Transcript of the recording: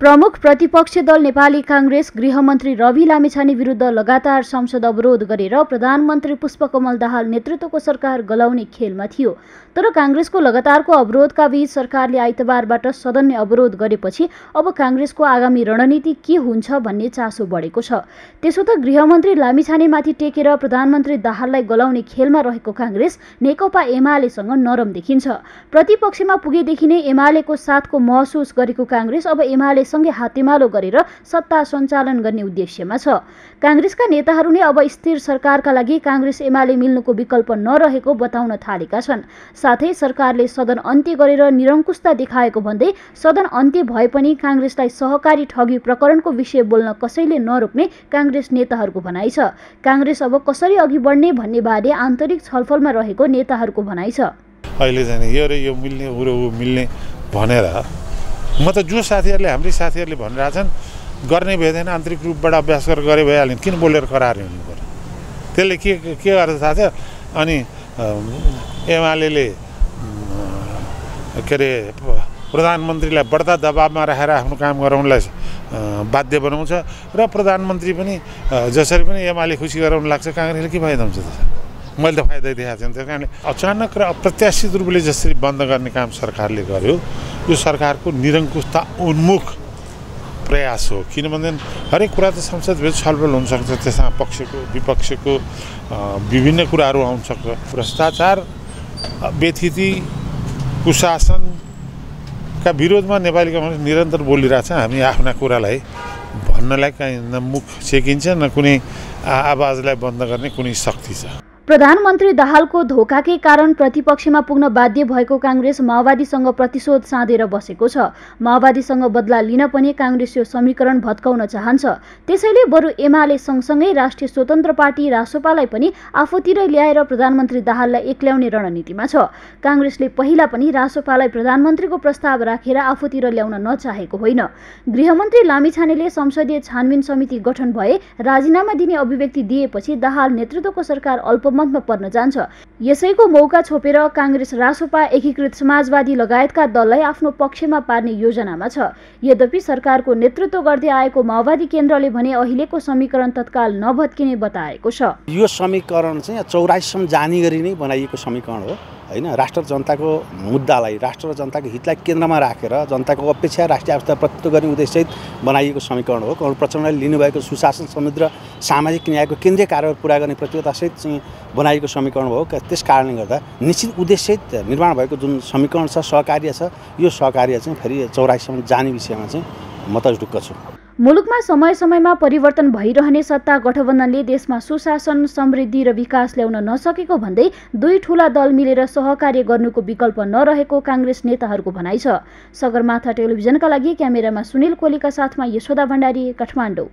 प्रमुख प्रतिपक्षी दल नेपाली काङ्ग्रेस गृहमन्त्री रवि लामिछाने विरुद्ध लगातार संसद अवरोध गरेर प्रधानमन्त्री पुष्पकमल दाहाल नेतृत्वको सरकार गलाउने खेलमा थियो। तर काङ्ग्रेसको लगातारको अवरोधका बीच सरकारले आइतबारबाट सदन अवरोध गरेपछि अब काङ्ग्रेसको आगामी रणनीति के हुन्छ भन्ने चासो बढेको छ। त्यसो त गृहमन्त्री लामिछानेमाथि टेकेर प्रधानमन्त्री दाहाललाई गलाउने खेलमा रहेको काङ्ग्रेस नेकपा एमालेसँग नरम देखिन्छ। प्रतिपक्षमा पुगेदेखि नै एमालेको साथको महसुस गरेको काङ्ग्रेस अब एमाले सँगै हातेमालो गरेर सत्ता सञ्चालन गर्ने उद्देश्यमा छ। काङ्ग्रेसका नेताहरूले अब स्थिर सरकारका लागि काङ्ग्रेस एमाले मिल्नुको विकल्प नरहेको बताउन थालेका छन्। साथै सरकारले सदन अन्त्य गरेर निरङ्कुशता देखाएको भन्दै सदन अन्त्य भए पनि काङ्ग्रेसलाई सहकारी ठगी प्रकरणको विषय बोल्न कसैले नरोक्ने काङ्ग्रेस नेताहरूको भनाइ छ। काङ्ग्रेस अब कसरी अघि बढ्ने भन्ने बारे आन्तरिक छलफलमा रहेको नेताहरूको भनाइ छ। अहिले चाहिँ यो र यो मिल्ने मिल्ने भनेर म त जो साथीहरूले हाम्रै साथीहरूले भनिरहेछन् गर्ने भएदैन आन्तरिक रूपबाट अभ्यास गरेर गरे भइहाल्यो किन बोलेर कराएर हिँड्नु पऱ्यो त्यसले के के गर्छ थाहा छ? अनि एमाले के अरे प्रधानमन्त्रीलाई बढ्ता दबाबमा राखेर आफ्नो काम गराउनलाई बाध्य बनाउँछ। र प्रधानमन्त्री पनि जसरी पनि एमाले खुसी गराउनु लाग्छ काङ्ग्रेसले के फाइदा हुन्छ त? मैले त फाइदा देखाएको छैन त्यस कारणले अचानक र अप्रत्याशित रूपले जसरी बन्द गर्ने काम सरकारले गर्यो यो सरकारको निरङ्कुशता उन्मुख प्रयास हो। किनभने हरेक कुरा त संसदभित्र छलफल हुनसक्छ त्यसमा पक्षको विपक्षको विभिन्न कुराहरू आउन सक्छ। भ्रष्टाचार व्यथिति कुशासनका विरोधमा नेपाली कङ्ग्रेस निरन्तर बोलिरहेछ। हामी आफ्ना कुरालाई भन्नलाई कहीँ न मुख छेकिन्छ न कुनै आवाजलाई बन्द गर्ने कुनै शक्ति छ। प्रधानमन्त्री दाहालको धोकाकै कारण प्रतिपक्षमा पुग्न बाध्य भएको काङ्ग्रेस माओवादीसँग प्रतिशोध साँधेर बसेको छ। माओवादीसँग बदला लिन पनि काङ्ग्रेस यो समीकरण भत्काउन चाहन्छ। त्यसैले बरु एमाले सँगसँगै राष्ट्रिय स्वतन्त्र पार्टी रासोपालाई पनि आफूतिर ल्याएर प्रधानमन्त्री दाहाललाई एक्ल्याउने रणनीतिमा छ। काङ्ग्रेसले पहिला पनि रासोपालाई प्रधानमन्त्रीको प्रस्ताव राखेर आफूतिर ल्याउन नचाहेको होइन। गृहमन्त्री लामिछानेले संसदीय छानबिन समिति गठन भए राजीनामा दिने अभिव्यक्ति दिएपछि दाहाल नेतृत्वको सरकार अल्प मतमा पर्न जान्छ। यसैको मौका छोपेर काङ्ग्रेस रासोपा एकीकृत समाजवादी लगायतका दललाई आफ्नो पक्षमा पार्ने योजनामा छ। यद्यपि सरकारको नेतृत्व गर्दै आएको माओवादी केन्द्रले भने अहिलेको समीकरण तत्काल नभत्किने बताएको छ। यो समीकरण चाहिँ चौरासीसम्म जाने गरी नै बनाइएको समीकरण हो। होइन राष्ट्र जनताको मुद्दालाई राष्ट्र र जनताको हितलाई केन्द्रमा राखेर जनताको अपेक्षा राष्ट्रिय आवश्यकता प्रतित्व गर्ने उद्देश्यसहित बनाइएको समीकरण हो। कमल प्रचण्डले लिनुभएको सुशासन समुद्र सामाजिक न्यायको केन्द्रीय कार्यहरू पुरा गर्ने प्रतियोगितासहित चाहिँ बनाइएको समीकरण हो। त्यस कारणले गर्दा निश्चित उद्देश्यसहित निर्माण भएको जुन समीकरण छ सहकार्य छ यो सहकार्य चाहिँ फेरि चौरासीसम्म जाने विषयमा चाहिँ म त ढुक्क छु। मुलुकमा समय समयमा परिवर्तन भइरहने सत्ता गठबन्धनले देशमा सुशासन समृद्धि र विकास ल्याउन नसकेको भन्दै दुई ठूला दल मिलेर सहकार्य गर्नुको विकल्प नरहेको काङ्ग्रेस नेताहरूको भनाइ छ। सगरमाथा टेलिभिजनका लागि क्यामेरामा सुनिल कोलीका साथमा यशोदा भण्डारी काठमाडौँ।